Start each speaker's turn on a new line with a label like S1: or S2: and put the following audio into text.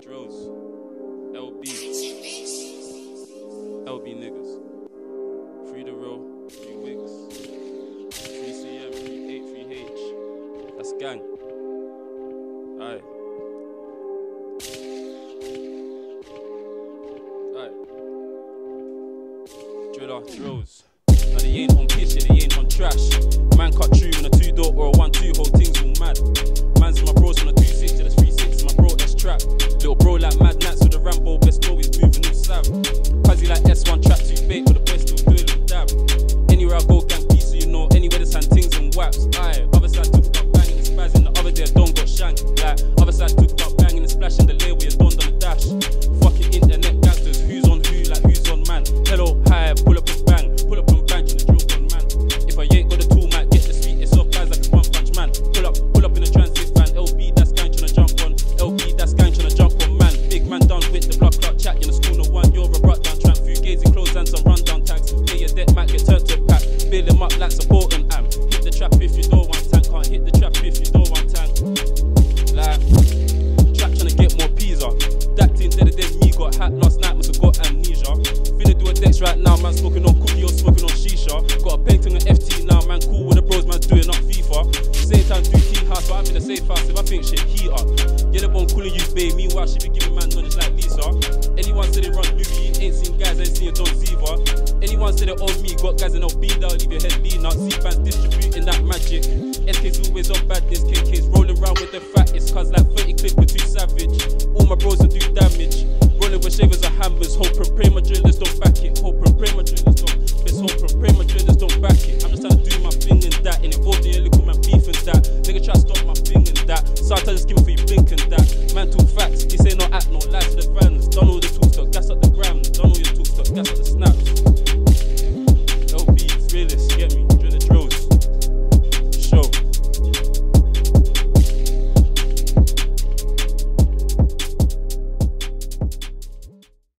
S1: drills. LB. LB niggas. Free the row, free wigs. Free CM, free 8, free H. That's gang. Aye. Aye. Driller, drills. Now they ain't on yeah, they ain't on trash. Man cut true on a two door or a one two, whole thing's all mad. Like supporting am. Hit the trap if you don't want tank, can't hit the trap if you don't want tank. Like, trap tryna get more up. That team dead than me, got hat last night, must have got amnesia. Finna do a dex right now, man, smoking on cookie or smoking on shisha. Got a painting on FT now, man, cool with the bros, man, doing up FIFA. Same time, do tea house, but I'm in the safe house. If I think shit, heat up. The bone calling you babe, meanwhile, she be giving man knowledge like Lisa. Anyone said they run Louis, ain't seen guys, ain't seen a Don Ziva. Everyone said it on me, got guys in Albeda, leave your head lean out. See fans distributing that magic. SK's always on badness, KK's rolling round with the fattest. Cuz like 30 clip were too savage. All my bros will do damage. Rolling with shavers and hammers. Hope and pray my drillers don't back it. Hope and pray my drillers don't. Miss hope and pray my drillers don't back it. I'm just trying to do my thing and that. And involved in illegal man beef and that. Nigga try to stop my thing and that. Sometimes just give